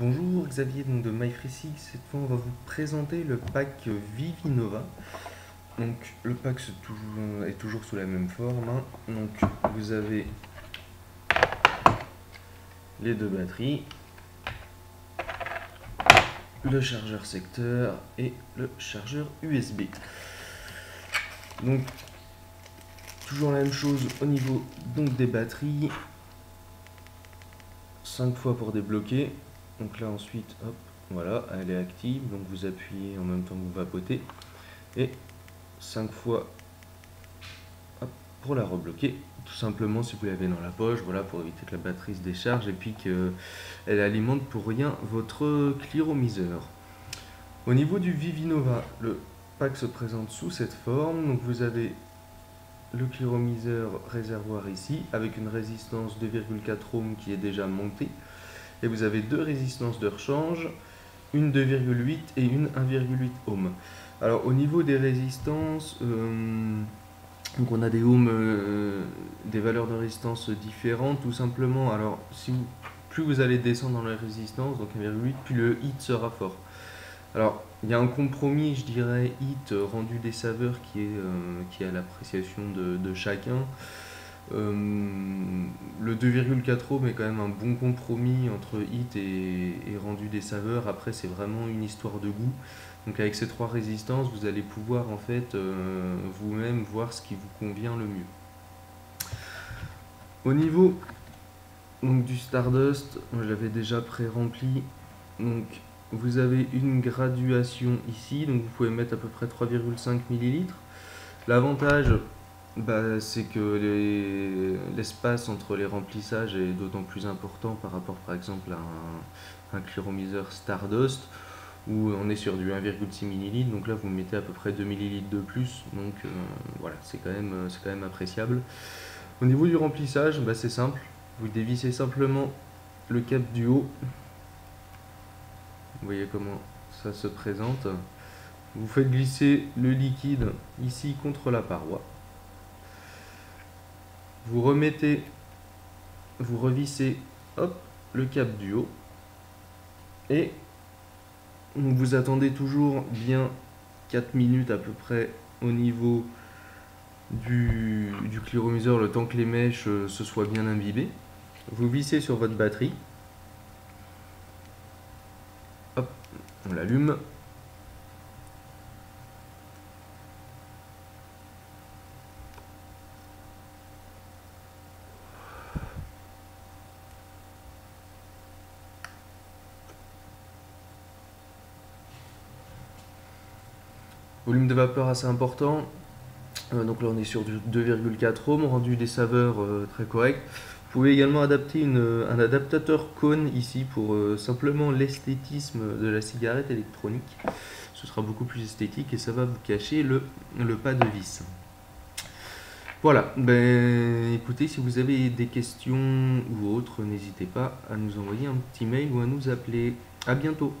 Bonjour Xavier de MyFreeSig, cette fois on va vous présenter le pack Vivinova. Donc le pack est toujours, est toujours sous la même forme. hein. Donc vous avez les deux batteries, le chargeur secteur et le chargeur USB. Donc toujours la même chose au niveau donc des batteries. 5 fois pour débloquer. Donc là ensuite, hop, voilà, elle est active. Donc vous appuyez en même temps que vous vapotez. Et 5 fois pour la rebloquer. Tout simplement si vous l'avez dans la poche, voilà, pour éviter que la batterie se décharge et puis qu'elle alimente pour rien votre clyromiseur. Au niveau du Vivinova, le pack se présente sous cette forme. Donc vous avez le clyromiseur réservoir ici avec une résistance 2,4 ohms qui est déjà montée et vous avez deux résistances de rechange une 2,8 et une 1,8 ohms alors au niveau des résistances euh, donc on a des ohms euh, des valeurs de résistance différentes tout simplement. Alors si vous, plus vous allez descendre dans la résistance donc 1,8 plus le hit sera fort. Alors, il y a un compromis, je dirais, hit rendu des saveurs qui est, euh, qui à l'appréciation de, chacun. Le 2,4 ohm est quand même un bon compromis entre hit et, rendu des saveurs. Après, c'est vraiment une histoire de goût. Donc, avec ces trois résistances, vous allez pouvoir en fait euh, vous-même voir ce qui vous convient le mieux. Au niveau donc, du Stardust, je l'avais déjà pré-rempli. Donc, vous avez une graduation ici, donc vous pouvez mettre à peu près 3,5 ml. L'avantage, bah, c'est que les- l'espace entre les remplissages est d'autant plus important par rapport par exemple à un, un clyromiseur Stardust où on est sur du 1,6 ml, donc là vous mettez à peu près 2 ml de plus, donc euh, voilà, c'est quand, même, même appréciable. Au niveau du remplissage, bah, c'est simple, vous dévissez simplement le cap du haut vous voyez comment ça se présente. Vous faites glisser le liquide ici contre la paroi. Vous remettez, vous revissez hop, le cap du haut. Et vous attendez toujours bien 4 minutes à peu près au niveau du, du le temps que les mèches euh, se soient bien imbibées. Vous vissez sur votre batterie. On l'allume. Volume de vapeur assez important. Euh, donc là on est sur du 2,4 ohms, rendu des saveurs euh, très correctes. Vous pouvez également adapter une- un adaptateur cône ici pour euh, simplement l'esthétisme de la cigarette électronique. Ce sera beaucoup plus esthétique et ça va vous cacher le, le pas de vis. Voilà, ben écoutez, si vous avez des questions ou autres, n'hésitez pas à nous envoyer un petit mail ou à nous appeler. A bientôt